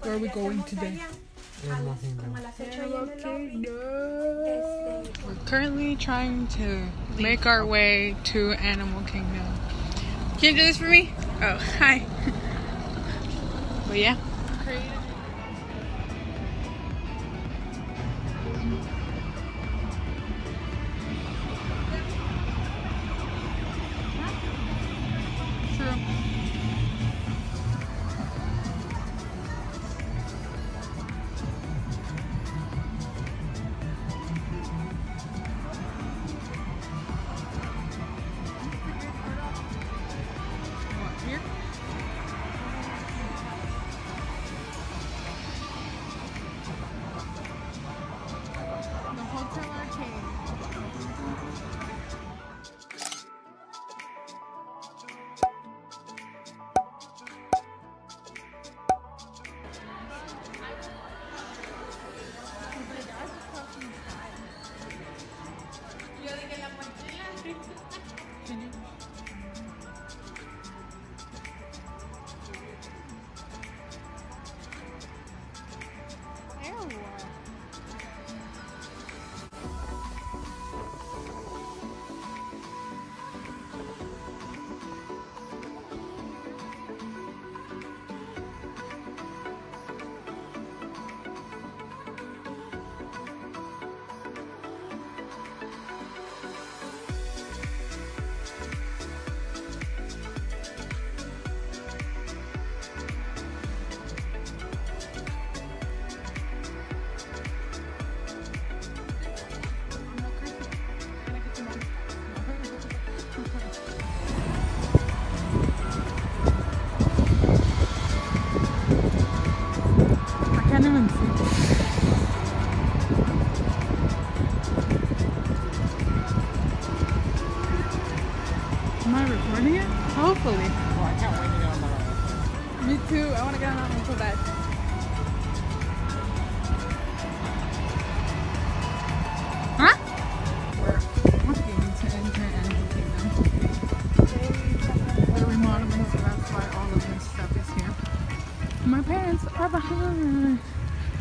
Where are we going today? Animal Kingdom. We're currently trying to make our way to Animal Kingdom. Can you do this for me? Oh, hi. But yeah.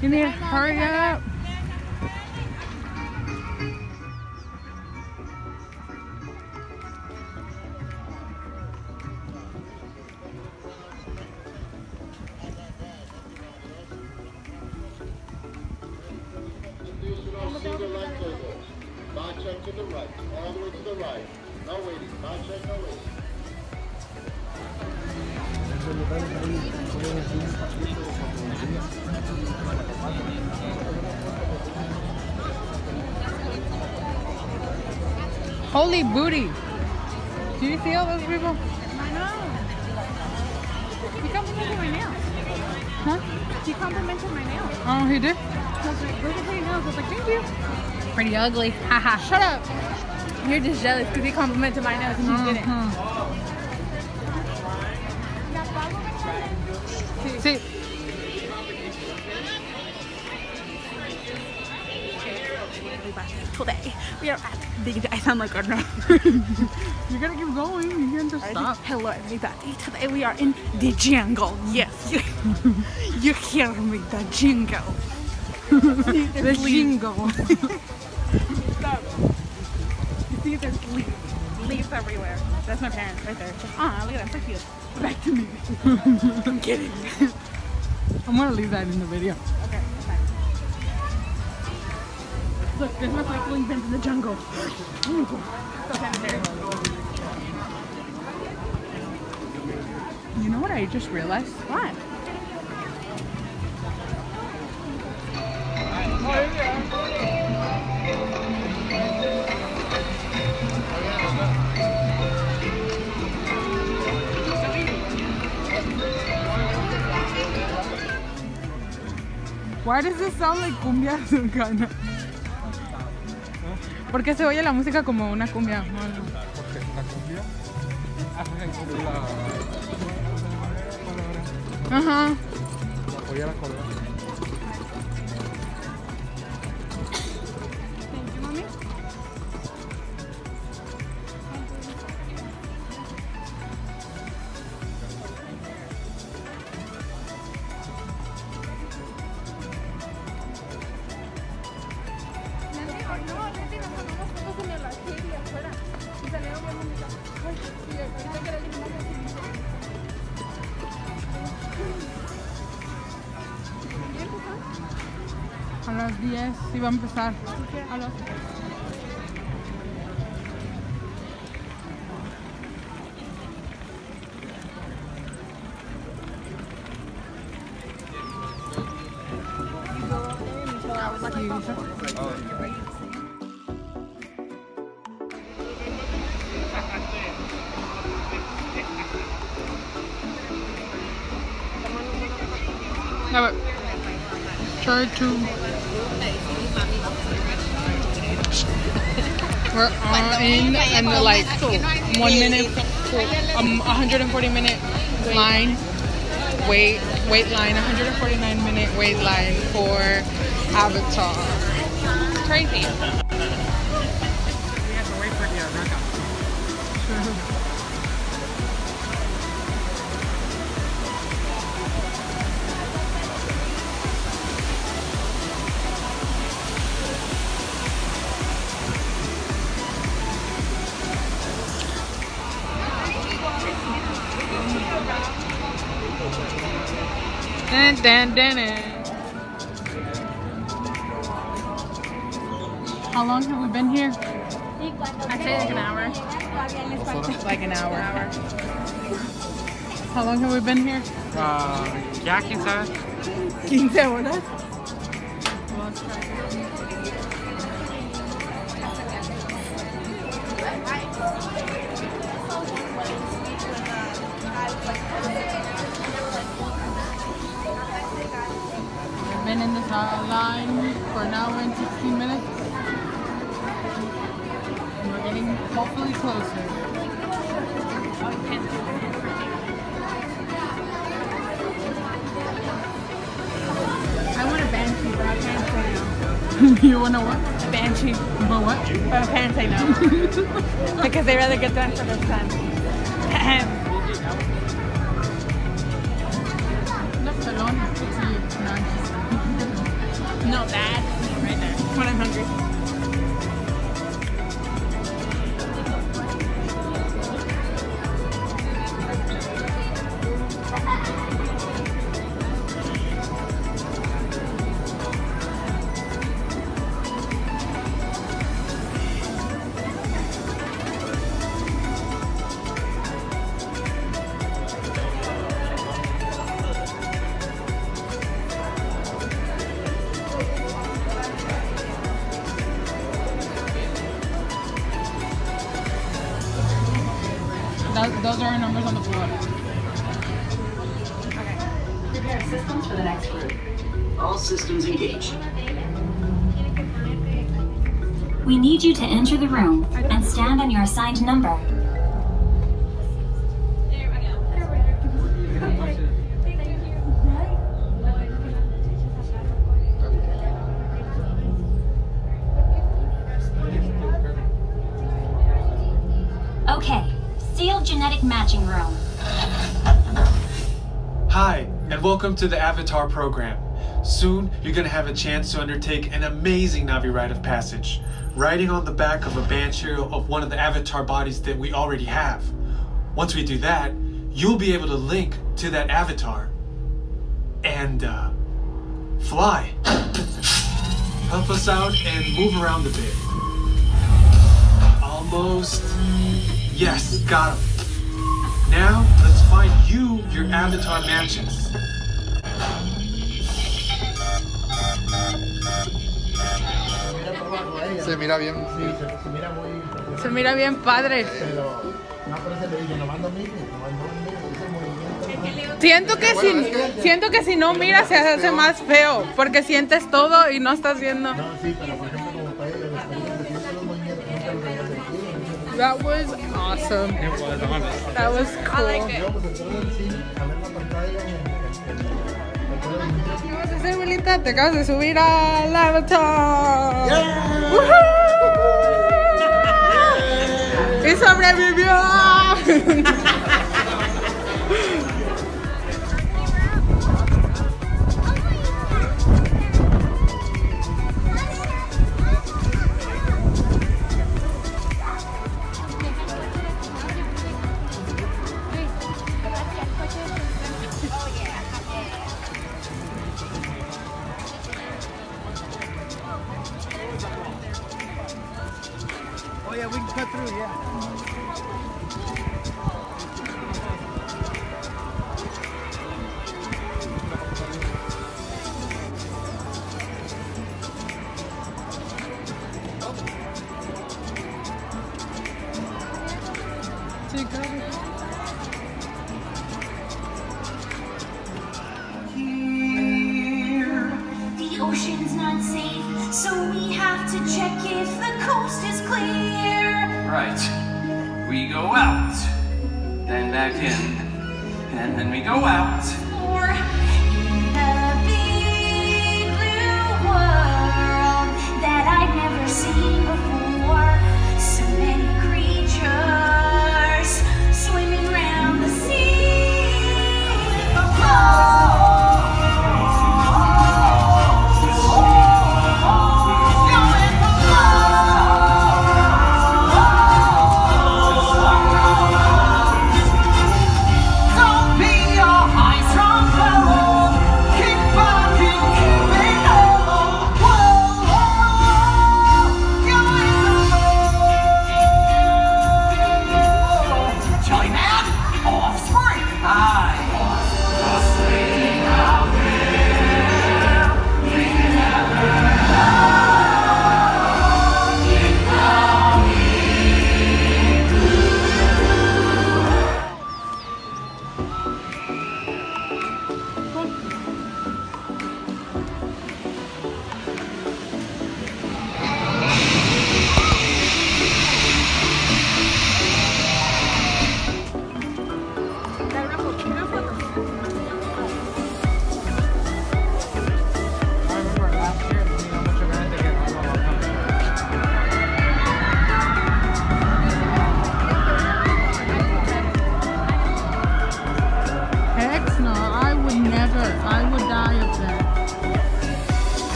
You need to hurry up. Holy booty. Do you see all those people? I know. He complimented my nails. Huh? He complimented my nails. Oh, he did? I was like, those are pretty nails. I was like, thank you. Pretty ugly. Haha. Shut up. You're just jealous because he complimented my nails and you didn't. Mhm. See, Today, we are at the. I sound like a nerd. you gotta keep going. You can't just stop. Hello, everybody. Today we are in the jungle. Yes, you, you hear me, the jingle. The jingle. Stop. You see, there's leaves. Leaves everywhere. That's my parents right there. Ah, look at them. So cute. Back to me. I'm kidding. I'm gonna leave that in the video. Look, there's my cycling pins in the jungle. You know what I just realized? What? Why does this sound like cumbia sulcana? ¿Por qué se oye la música como una cumbia? Porque es una cumbia. Hace la. Ajá. Oye la las 10 iba a empezar. A las- We're on in and the like one minute, um, 140 minute line, wait, wait line, 149 minute wait line for Avatar. Crazy. Dun, dun, dun, dun. How long have we been here? I'd say like an hour. Like an hour. How long have we been here? Uh, ya, quién sabe. 15 horas. Line for an hour and 16 minutes. And we're getting hopefully closer. I want a banshee, but I can't say no. you wanna what? A banshee, But what? but I can't say no. because they rather get done for their son. me right. When I'm hungry. Prepare systems for the next group. All systems engaged. We need you to enter the room and stand on your assigned number. Welcome to the Avatar program. Soon, you're going to have a chance to undertake an amazing Na'vi rite of passage, riding on the back of a banshee of one of the Avatar bodies that we already have. Once we do that, you'll be able to link to that Avatar and uh, fly. Help us out and move around a bit. Almost. Yes, got him. Now, let's find you your avatar matches. Se mira bien. Sí, se, se mira muy... Se mira bien padre. Pero no parece le dije, nomás no mire, nomás no mire, ese movimiento. Siento que si siento que si no miras se hace más feo porque sientes todo y no estás viendo. No, sí, pero por ejemplo, como para ellos, los películas, siempre los movimientos nunca los veías del cine. That was awesome. It was honest. That was cool. Pues entonces ¿Qué vas a hacer, abuelita? Te acabas de subir al avatar. Yeah. ¡Y sobrevivió!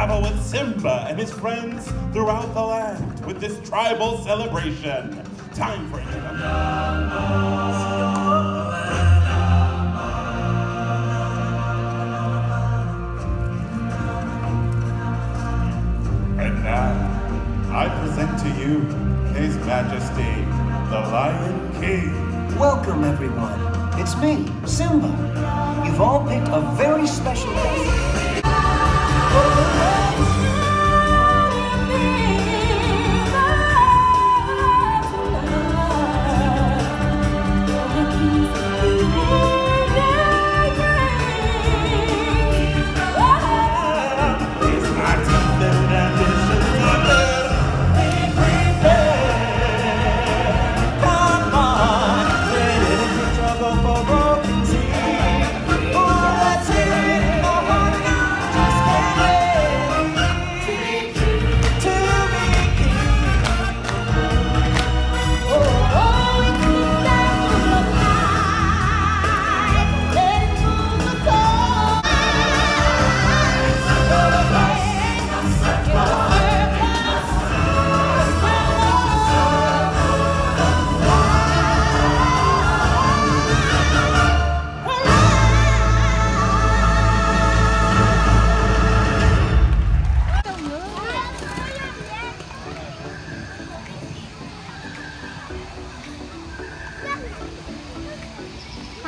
travel with Simba and his friends throughout the land with this tribal celebration. Time for. And now, I present to you His Majesty, the Lion King. Welcome, everyone. It's me, Simba. You've all picked a very special day. It's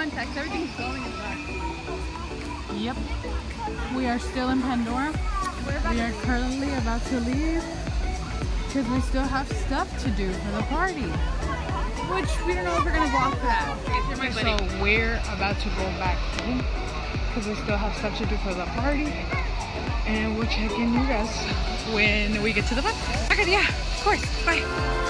Context, everything's glowing in dark. Yep. We are still in Pandora. We are currently about to leave because we still have stuff to do for the party. Which we don't know if we're gonna vlog for that. So we're about to go back home because we still have stuff to do for the party. And we'll check in you guys when we get to the bus. Okay, yeah, of course. Bye.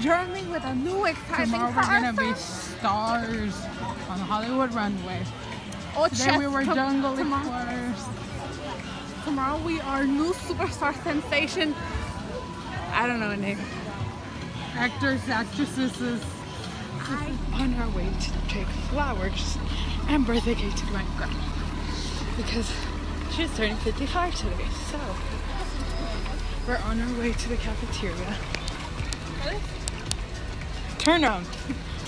Journey with a new exciting Tomorrow we're gonna be stars on Hollywood runway. Oh, Today we were jungle explorers. tomorrow we are new superstar sensation. I don't know a name. Actors, actresses, is on our way to take flowers and birthday cake to my grandma because she's turning 55 today. So we're on our way to the cafeteria. Turn on.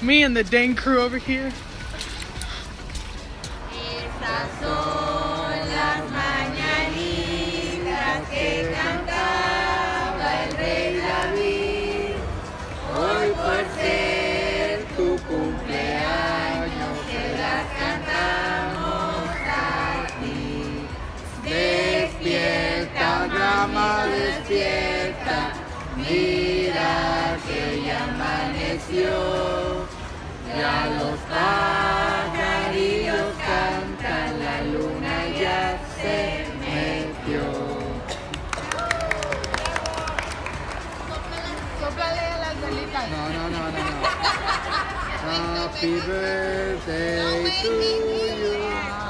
Me and the dang crew over here. No, no, no, no, no. Happy birthday to you.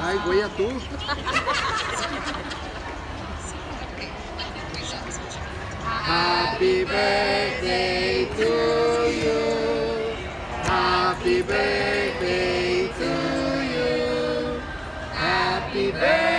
Ay, güey, a tú. Happy birthday to you. Happy birthday to you. Happy birthday,